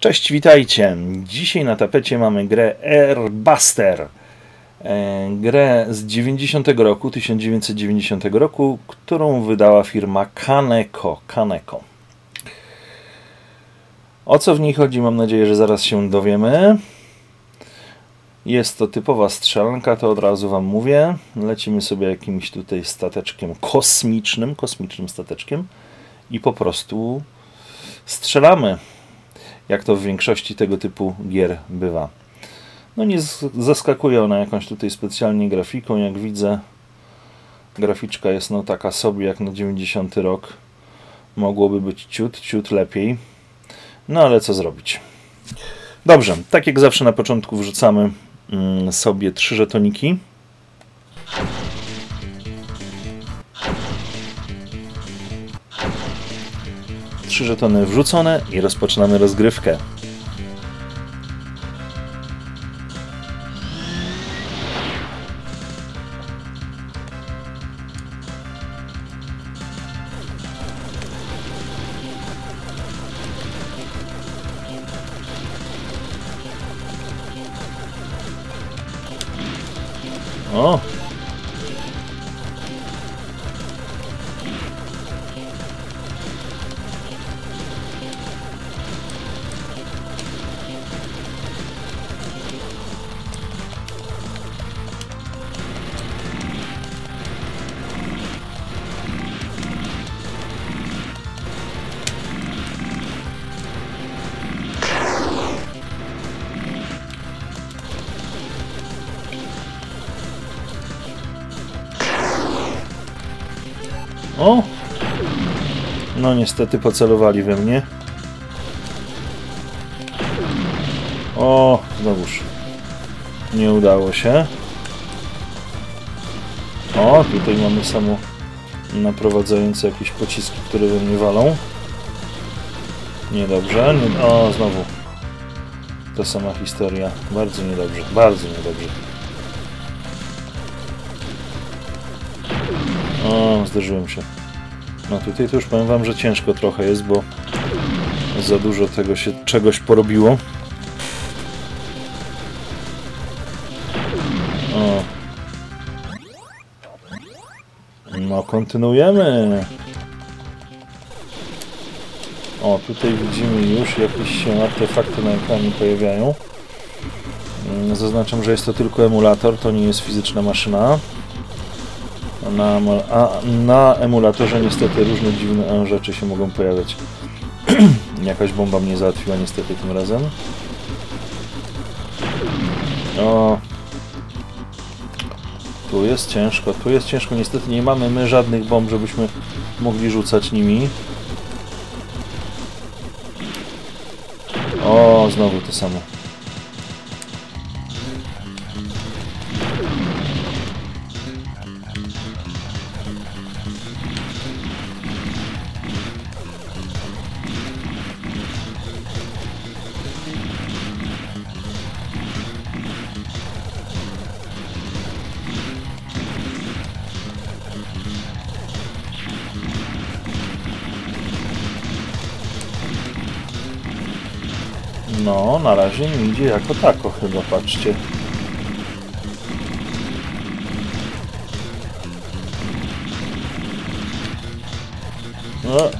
Cześć, witajcie. Dzisiaj na tapecie mamy grę Airbuster. E, grę z 90 roku, 1990 roku, którą wydała firma Kaneko. Kaneko. O co w niej chodzi, mam nadzieję, że zaraz się dowiemy. Jest to typowa strzelanka, to od razu Wam mówię. Lecimy sobie jakimś tutaj stateczkiem kosmicznym, kosmicznym stateczkiem i po prostu strzelamy jak to w większości tego typu gier bywa. No nie zaskakuje ona jakąś tutaj specjalnie grafiką, jak widzę. Graficzka jest no taka sobie jak na 90 rok. Mogłoby być ciut, ciut lepiej. No ale co zrobić. Dobrze, tak jak zawsze na początku wrzucamy mm, sobie trzy żetoniki. Trzy żetony wrzucone i rozpoczynamy rozgrywkę. O, O! No niestety pocelowali we mnie. O, znowuż. Nie udało się. O, tutaj mamy samo naprowadzające jakieś pociski, które we mnie walą. Niedobrze. Nie, o, znowu. Ta sama historia. Bardzo niedobrze. Bardzo niedobrze. O, zderzyłem się. No tutaj to już powiem wam, że ciężko trochę jest, bo za dużo tego się czegoś porobiło. O. No, kontynuujemy. O, tutaj widzimy już jakieś się artefakty na ekranie pojawiają. Mm, zaznaczam, że jest to tylko emulator, to nie jest fizyczna maszyna. Na, a na emulatorze niestety różne dziwne rzeczy się mogą pojawiać. Jakaś bomba mnie załatwiła niestety tym razem. O. Tu jest ciężko, tu jest ciężko. Niestety nie mamy my żadnych bomb, żebyśmy mogli rzucać nimi. O, znowu to samo. No, na razie nie idzie jako tako chyba, patrzcie. No.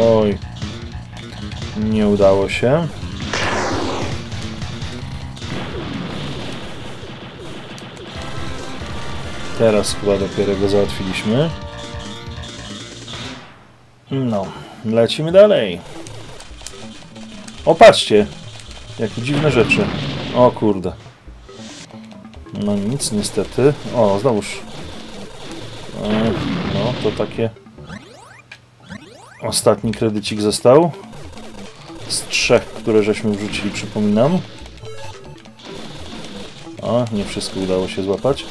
Oj. Nie udało się. Teraz chyba dopiero go załatwiliśmy. No, lecimy dalej. O, patrzcie! Jakie dziwne rzeczy. O kurde. No nic, niestety. O, znowuż. E, no, to takie... Ostatni kredycik został. Z trzech, które żeśmy wrzucili, przypominam. O, nie wszystko udało się złapać.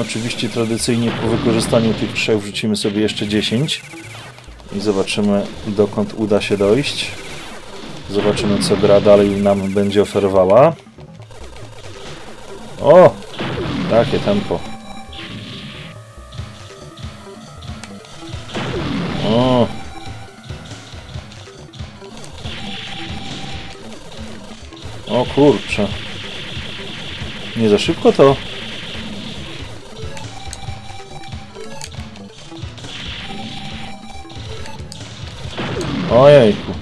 Oczywiście tradycyjnie po wykorzystaniu tych trzech wrzucimy sobie jeszcze 10 i zobaczymy dokąd uda się dojść. Zobaczymy co gra dalej nam będzie oferowała. O! Takie tempo. O. O kurczę. Nie za szybko to? Ojejku.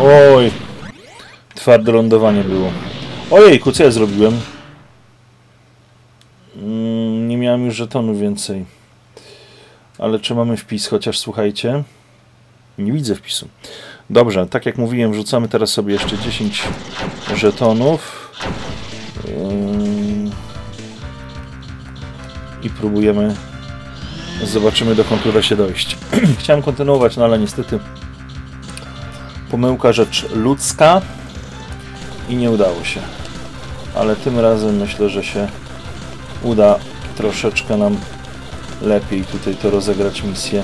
Oj. Twarde lądowanie było. Ojejku, co ja zrobiłem? Mm, nie miałem już żetonu więcej. Ale czy mamy wpis? Chociaż słuchajcie. Nie widzę wpisu. Dobrze, tak jak mówiłem, wrzucamy teraz sobie jeszcze 10 żetonów. Ym, I próbujemy. Zobaczymy, dokąd uda się dojść. Chciałem kontynuować, no ale niestety pomyłka rzecz ludzka i nie udało się. Ale tym razem myślę, że się uda troszeczkę nam lepiej tutaj to rozegrać misję.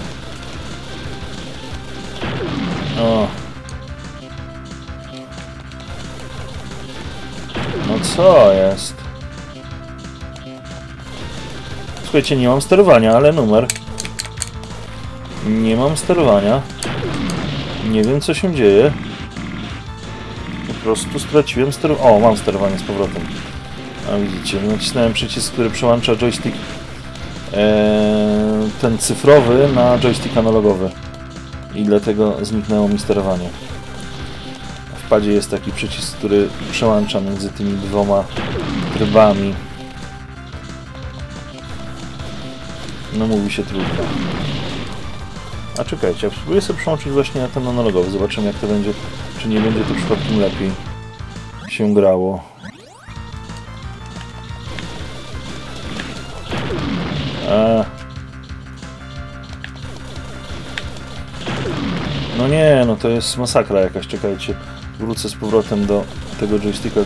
O. No co jest? Słuchajcie, nie mam sterowania, ale numer. Nie mam sterowania. Nie wiem co się dzieje. Po prostu straciłem sterowanie. O, mam sterowanie z powrotem. A widzicie, nacisnąłem przycisk, który przełącza joystick ten cyfrowy na joystick analogowy. I dlatego zniknęło mi sterowanie. W padzie jest taki przycisk, który przełącza między tymi dwoma trybami. No mówi się trudno. A czekajcie, ja spróbuję sobie przełączyć właśnie na ten analogowy. Zobaczymy jak to będzie, czy nie będzie to przypadkiem lepiej się grało. A. No nie, no to jest masakra jakaś, czekajcie. Wrócę z powrotem do tego joysticka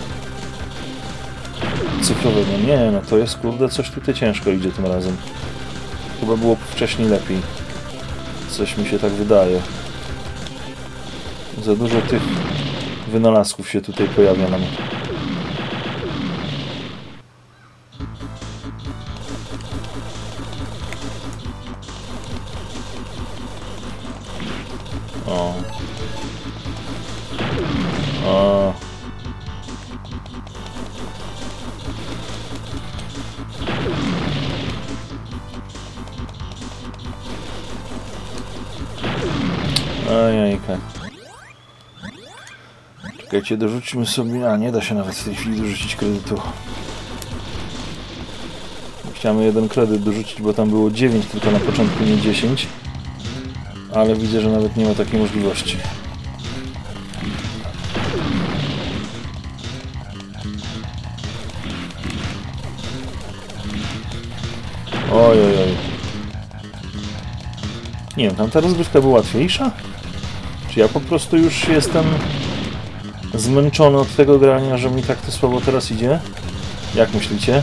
cyfrowego. Nie, no to jest kurde, coś tutaj ciężko idzie tym razem. Chyba było wcześniej lepiej. Coś mi się tak wydaje. Za dużo tych wynalazków się tutaj pojawia nam. Ojejka. Czekajcie, dorzućmy sobie... A, nie da się nawet w tej chwili dorzucić kredytu. Chciałem jeden kredyt dorzucić, bo tam było 9 tylko na początku, nie 10. Ale widzę, że nawet nie ma takiej możliwości. Oj, oj, oj. Nie wiem, tam ta rozgrywka była łatwiejsza? Ja po prostu już jestem zmęczony od tego grania, że mi tak to słabo teraz idzie? Jak myślicie?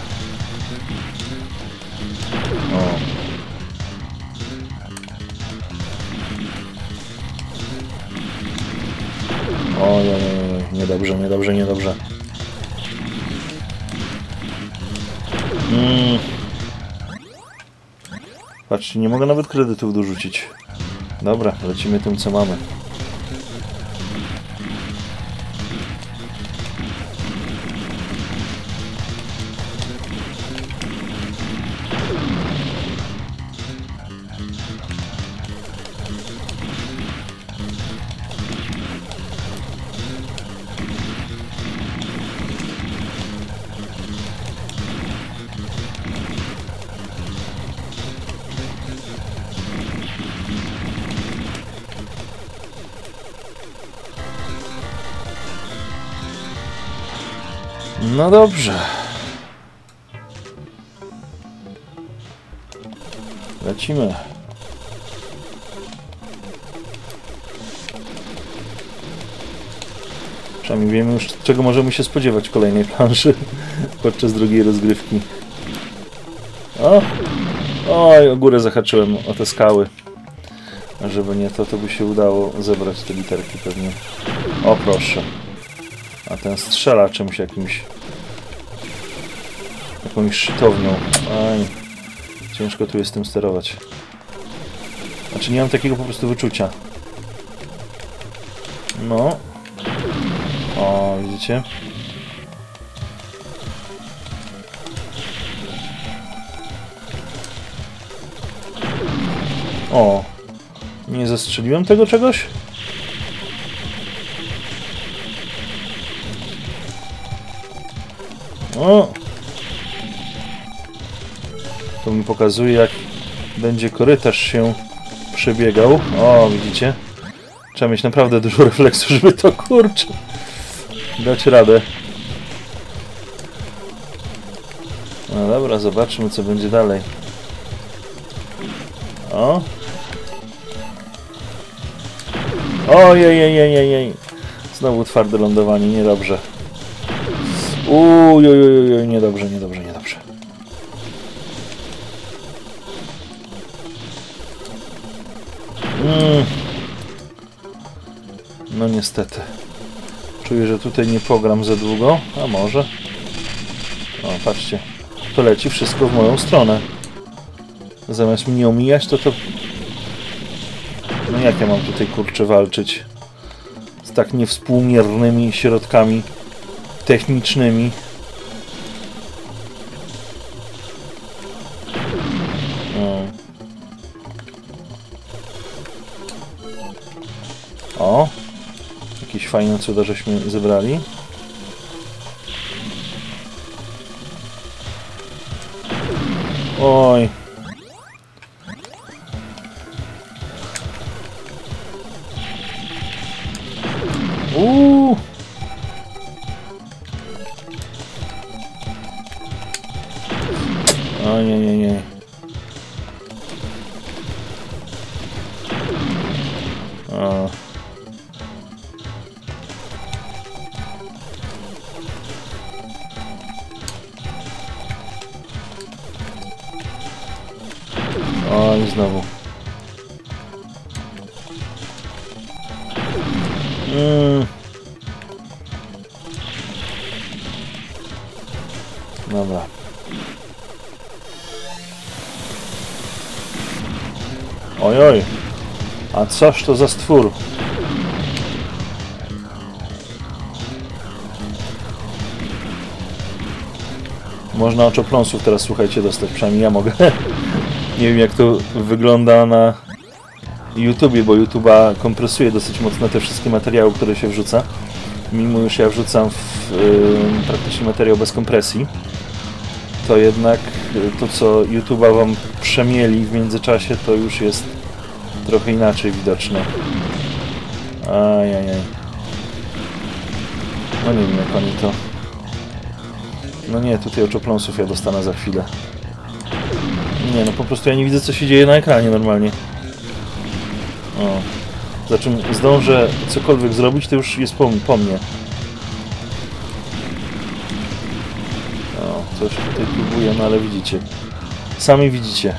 O. Oj, oj, oj, niedobrze, niedobrze, niedobrze. Mm. Patrzcie, nie mogę nawet kredytów dorzucić. Dobra, lecimy tym, co mamy. No dobrze. Lecimy. Przynajmniej wiemy już, czego możemy się spodziewać w kolejnej planszy podczas drugiej rozgrywki. O! Oj, o górę zahaczyłem, o te skały. A żeby nie to, to by się udało zebrać te literki pewnie. O proszę. A ten strzela czymś jakimś. Jakąś szytownią. Aj. Ciężko tu jest tym sterować. Znaczy nie mam takiego po prostu wyczucia. No. O, widzicie? O. Nie zastrzeliłem tego czegoś? O! To mi pokazuje, jak będzie korytarz się przebiegał. O, widzicie? Trzeba mieć naprawdę dużo refleksu, żeby to kurczę dać radę. No dobra, zobaczmy co będzie dalej. O! Ojej, Znowu twarde lądowanie, niedobrze. Uj, uj, uj, niedobrze, niedobrze, niedobrze. Mm. No niestety. Czuję, że tutaj nie pogram za długo, a może. O, patrzcie. To leci wszystko w moją stronę. Zamiast mnie omijać, to to... No jak ja mam tutaj, kurczę, walczyć? Z tak niewspółmiernymi środkami technicznymi. O! Jakieś fajne cuda żeśmy zebrali. Oj. Znowu. Mm. Dobra. Ojoj. A coż to za stwór? Można oczopląsów teraz, słuchajcie, dostać. Przynajmniej ja mogę. Nie wiem, jak to wygląda na YouTubie, bo YouTube'a kompresuje dosyć mocno te wszystkie materiały, które się wrzuca. Mimo już ja wrzucam w, yy, praktycznie materiał bez kompresji, to jednak to, co YouTube'a wam przemieli w międzyczasie, to już jest trochę inaczej widoczne. Ajajaj. No nie wiem, jak oni to... No nie, tutaj oczopląsów ja dostanę za chwilę. Nie, no po prostu ja nie widzę, co się dzieje na ekranie normalnie. O. Za czym zdążę cokolwiek zrobić, to już jest po, po mnie. O, coś tutaj próbuję, no ale widzicie. Sami widzicie,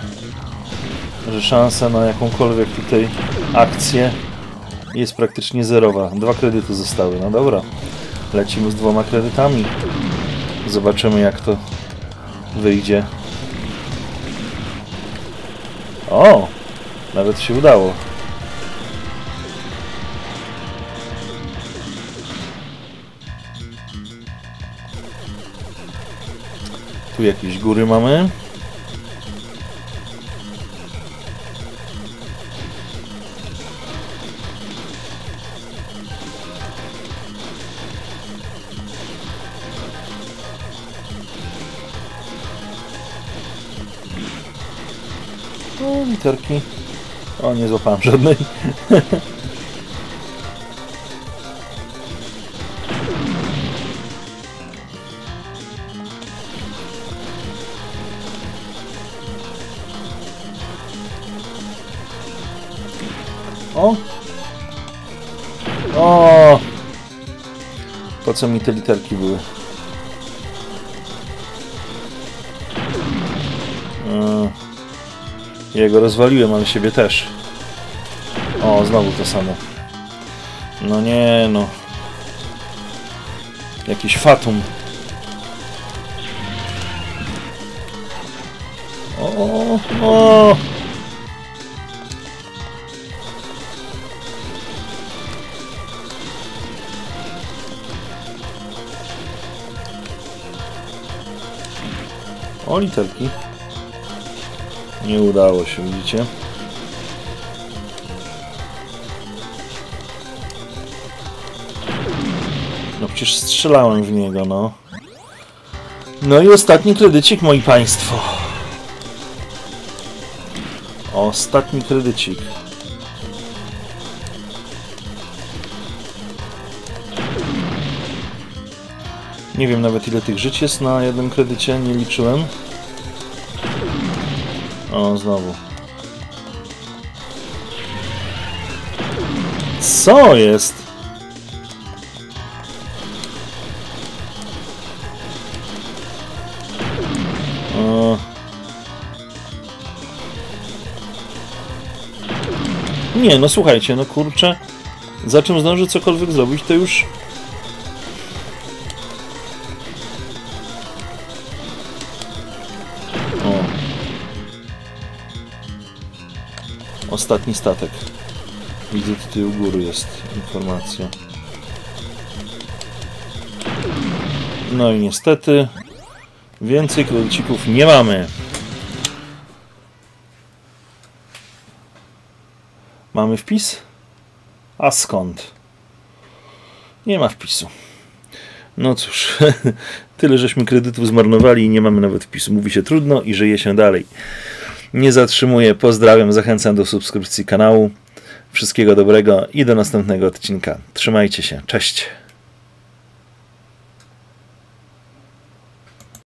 że szansa na jakąkolwiek tutaj akcję jest praktycznie zerowa. Dwa kredyty zostały, no dobra. Lecimy z dwoma kredytami. Zobaczymy jak to wyjdzie. O! Nawet się udało. Tu jakieś góry mamy. O, literki. O, nie złapałem żadnej. O! O! Po co mi te literki były? A, ja go rozwaliłem, ale siebie też. O, znowu to samo. No nie, no. Jakiś fatum. O, o. O, literki. Nie udało się, widzicie? No przecież strzelałem w niego, no. No i ostatni kredycik, moi państwo. Ostatni kredycik. Nie wiem nawet ile tych żyć jest na jednym kredycie, nie liczyłem. O, znowu. Co jest? Nie, no słuchajcie, no kurczę. Za czym zdąży cokolwiek zrobić, to już... Ostatni statek. Widzę tutaj u góry jest informacja. No i niestety więcej kredycików nie mamy. Mamy wpis? A skąd? Nie ma wpisu. No cóż, tyle żeśmy kredytów zmarnowali i nie mamy nawet wpisu. Mówi się trudno i żyje się dalej. Nie zatrzymuję, pozdrawiam, zachęcam do subskrypcji kanału. Wszystkiego dobrego i do następnego odcinka. Trzymajcie się, cześć.